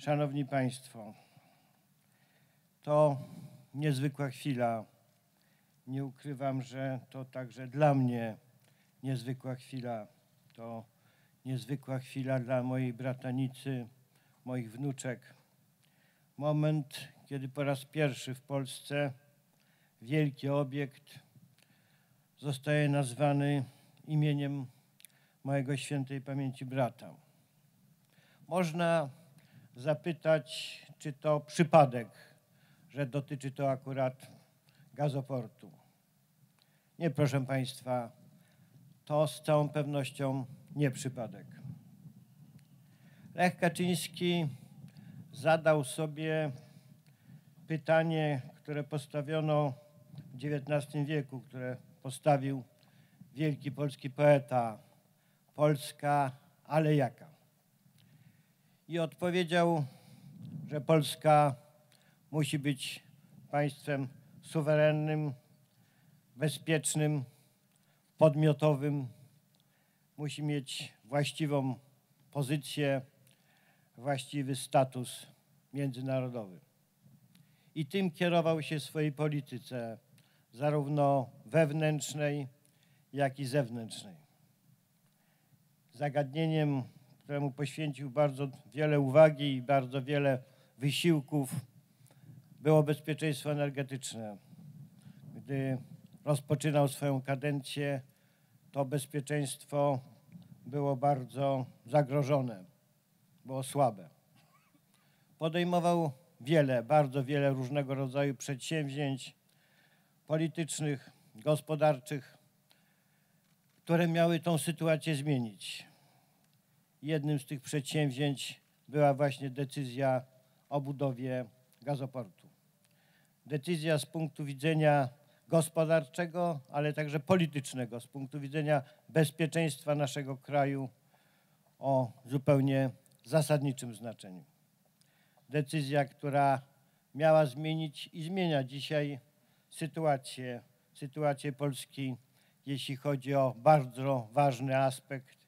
Szanowni Państwo, to niezwykła chwila. Nie ukrywam, że to także dla mnie niezwykła chwila. To niezwykła chwila dla mojej bratanicy, moich wnuczek. Moment, kiedy po raz pierwszy w Polsce wielki obiekt zostaje nazwany imieniem mojego świętej pamięci brata. Można zapytać, czy to przypadek, że dotyczy to akurat gazoportu. Nie, proszę Państwa, to z całą pewnością nie przypadek. Lech Kaczyński zadał sobie pytanie, które postawiono w XIX wieku, które postawił wielki polski poeta. Polska, ale jaka? I odpowiedział, że Polska musi być państwem suwerennym, bezpiecznym, podmiotowym, musi mieć właściwą pozycję, właściwy status międzynarodowy. I tym kierował się w swojej polityce, zarówno wewnętrznej, jak i zewnętrznej. Zagadnieniem, któremu poświęcił bardzo wiele uwagi i bardzo wiele wysiłków, było bezpieczeństwo energetyczne. Gdy rozpoczynał swoją kadencję, to bezpieczeństwo było bardzo zagrożone, było słabe. Podejmował wiele, bardzo wiele różnego rodzaju przedsięwzięć politycznych, gospodarczych, które miały tą sytuację zmienić. Jednym z tych przedsięwzięć była właśnie decyzja o budowie gazoportu. Decyzja z punktu widzenia gospodarczego, ale także politycznego, z punktu widzenia bezpieczeństwa naszego kraju o zupełnie zasadniczym znaczeniu. Decyzja, która miała zmienić i zmienia dzisiaj sytuację, sytuację Polski, jeśli chodzi o bardzo ważny aspekt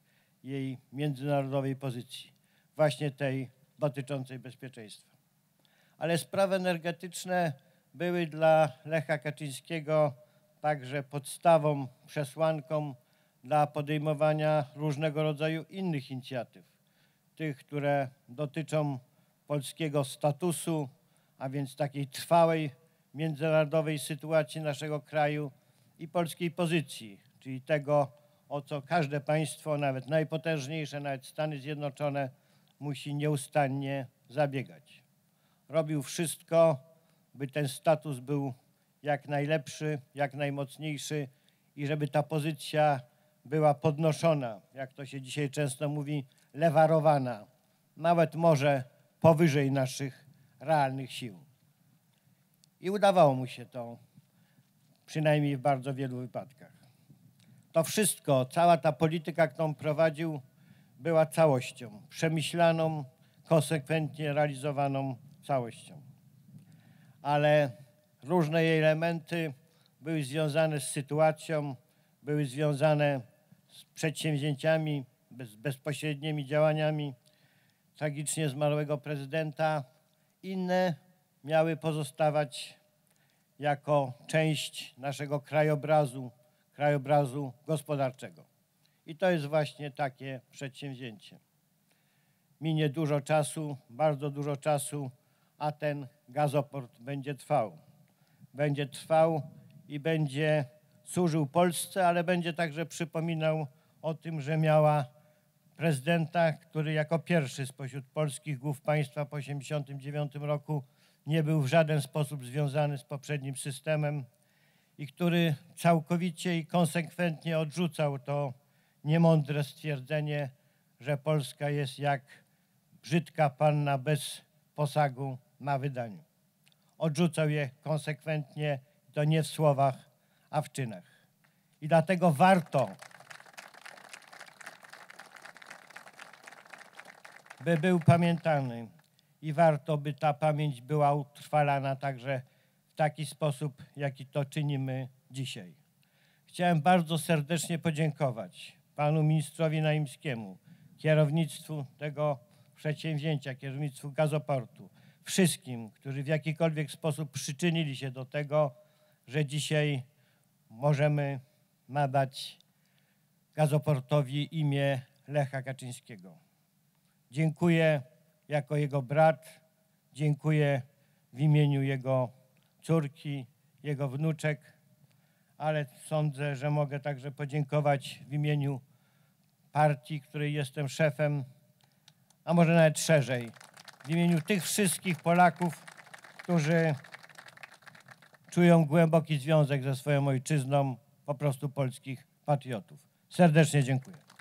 jej międzynarodowej pozycji, właśnie tej dotyczącej bezpieczeństwa. Ale sprawy energetyczne były dla Lecha Kaczyńskiego także podstawą, przesłanką dla podejmowania różnego rodzaju innych inicjatyw. Tych, które dotyczą polskiego statusu, a więc takiej trwałej międzynarodowej sytuacji naszego kraju i polskiej pozycji, czyli tego, o co każde państwo, nawet najpotężniejsze, nawet Stany Zjednoczone, musi nieustannie zabiegać. Robił wszystko, by ten status był jak najlepszy, jak najmocniejszy i żeby ta pozycja była podnoszona, jak to się dzisiaj często mówi, lewarowana, nawet może powyżej naszych realnych sił. I udawało mu się to, przynajmniej w bardzo wielu wypadkach. To wszystko, cała ta polityka, którą prowadził, była całością, przemyślaną, konsekwentnie realizowaną całością. Ale różne jej elementy były związane z sytuacją, były związane z przedsięwzięciami, z bezpośrednimi działaniami tragicznie zmarłego prezydenta. Inne miały pozostawać jako część naszego krajobrazu, krajobrazu gospodarczego. I to jest właśnie takie przedsięwzięcie. Minie dużo czasu, bardzo dużo czasu, a ten gazoport będzie trwał. Będzie trwał i będzie służył Polsce, ale będzie także przypominał o tym, że miała prezydenta, który jako pierwszy spośród polskich głów państwa po 1989 roku nie był w żaden sposób związany z poprzednim systemem i który całkowicie i konsekwentnie odrzucał to niemądre stwierdzenie, że Polska jest jak brzydka panna bez posagu na wydaniu. Odrzucał je konsekwentnie, to nie w słowach, a w czynach. I dlatego warto, by był pamiętany i warto, by ta pamięć była utrwalana także w taki sposób, jaki to czynimy dzisiaj. Chciałem bardzo serdecznie podziękować panu ministrowi Naimskiemu, kierownictwu tego przedsięwzięcia, kierownictwu gazoportu, wszystkim, którzy w jakikolwiek sposób przyczynili się do tego, że dzisiaj możemy nadać gazoportowi imię Lecha Kaczyńskiego. Dziękuję jako jego brat, dziękuję w imieniu jego córki, jego wnuczek, ale sądzę, że mogę także podziękować w imieniu partii, której jestem szefem, a może nawet szerzej, w imieniu tych wszystkich Polaków, którzy czują głęboki związek ze swoją ojczyzną, po prostu polskich patriotów. Serdecznie dziękuję.